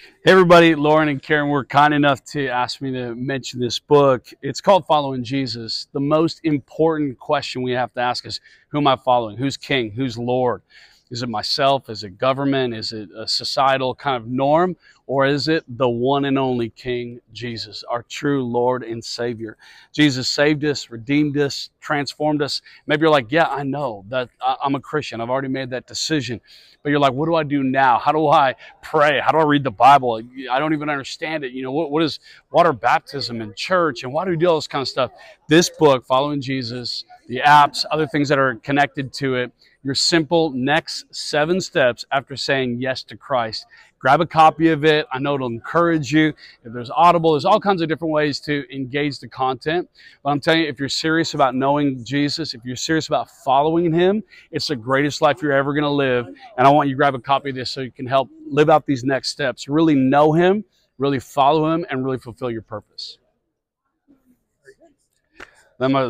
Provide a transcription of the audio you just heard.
Hey everybody, Loren and Karen were kind enough to ask me to mention this book. It's called Following Jesus. The most important question we have to ask is who am I following? Who's king? Who's Lord? Is it myself? Is it government? Is it a societal kind of norm? Or is it the one and only King Jesus, our true Lord and Savior? Jesus saved us, redeemed us, transformed us. Maybe you're like, yeah, I know that I'm a Christian. I've already made that decision. But you're like, what do I do now? How do I pray? How do I read the Bible? I don't even understand it. You know, what, what is water baptism in church? And why do we do all this kind of stuff? This book, Following Jesus, the apps, other things that are connected to it, your simple next seven steps after saying yes to Christ. Grab a copy of it. I know it'll encourage you. If there's Audible, there's all kinds of different ways to engage the content. But I'm telling you, if you're serious about knowing Jesus, if you're serious about following Him, it's the greatest life you're ever going to live. And I want you to grab a copy of this so you can help live out these next steps. Really know Him, really follow Him, and really fulfill your purpose. Then my